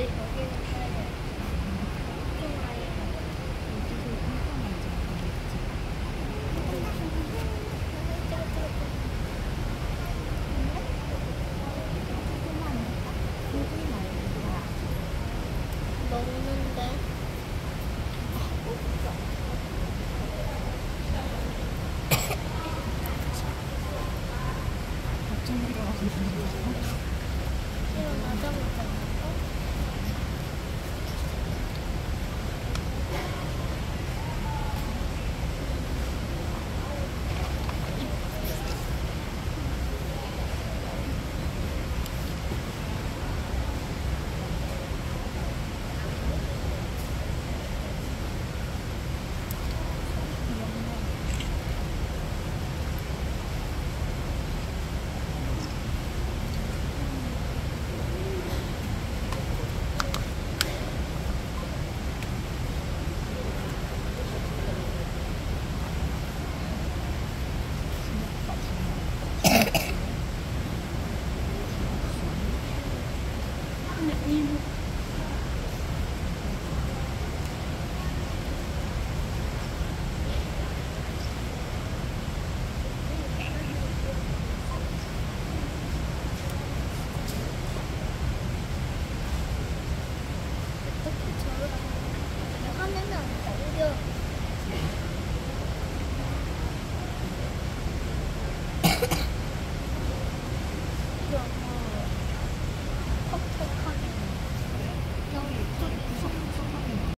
근데 거기는 타야 돼. 좀 많이 가야 돼. 먹는데 걱정 들어가서 you.